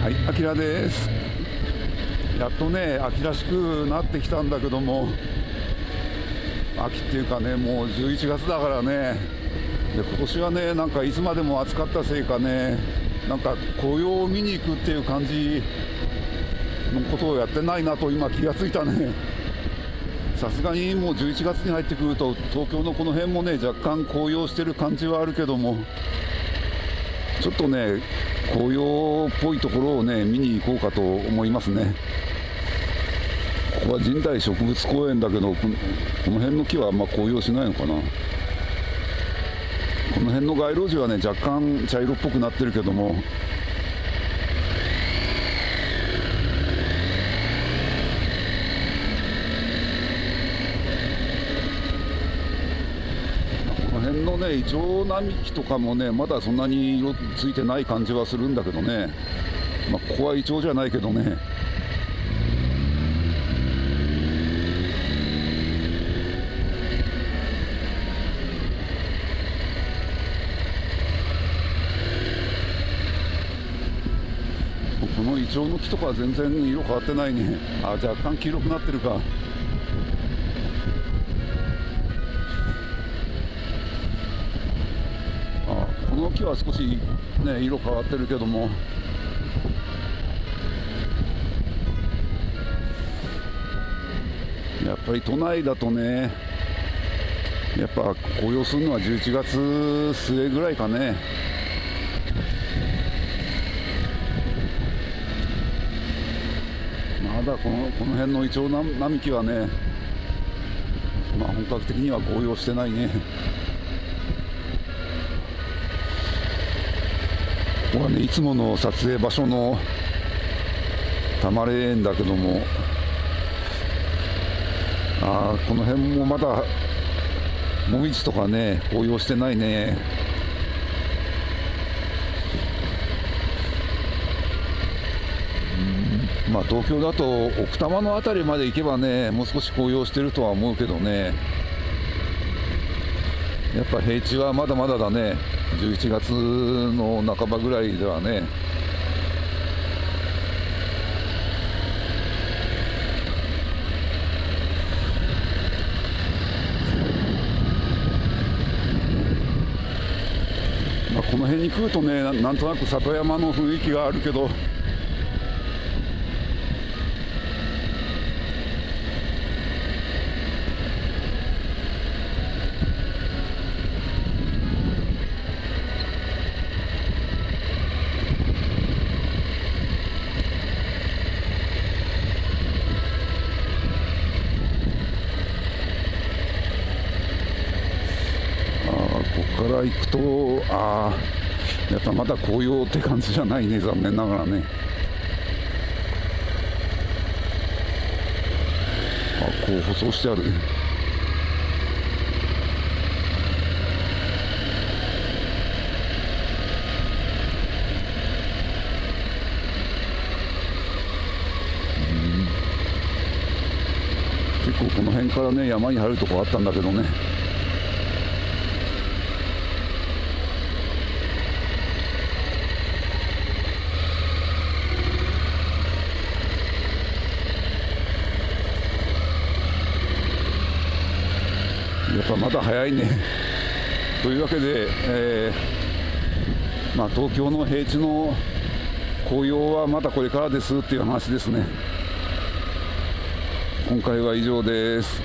はい、あきらです。やっとね、秋らしくなってきたんだけども、秋っていうかね、もう11月だからね、で今年はね、なんかいつまでも暑かったせいかね、なんか紅葉を見に行くっていう感じのことをやってないなと今気がついたね。さすがにもう11月に入ってくると東京のこの辺もね若干紅葉してる感じはあるけどもちょっとね紅葉っぽいところをね見に行こうかと思いますね。ここは神代植物公園だけどこの辺の木はあんま紅葉しないのかな。この辺の街路樹はね若干茶色っぽくなってるけども辺のねイチョウ並木とかもねまだそんなに色ついてない感じはするんだけどね、まあ、ここはイチョウじゃないけどね。このイチョウの木とかは全然色変わってないね。あ若干黄色くなってるか。の木は少し、ね、色変わってるけども。やっぱり都内だとねやっぱ紅葉するのは11月末ぐらいかね。まだこのこの辺のイチョウ並木はねまあ本格的には紅葉してないね。ここはねいつもの撮影場所の多摩霊園だけどもあーこの辺もまだもみじとかね紅葉してないね。まあ東京だと奥多摩の辺りまで行けばねもう少し紅葉してるとは思うけどね。やっぱ平地はまだまだだね。11月の半ばぐらいではねまあこの辺に来るとねななんとなく里山の雰囲気があるけどあーここから行くとあーやっぱまだ紅葉って感じじゃないね残念ながらね。あこう舗装してある。結構この辺からね山に入るとこあったんだけどね。やっぱまだ早いね。というわけで、えーまあ、東京の平地の紅葉はまだこれからですっていう話ですね。今回は以上です。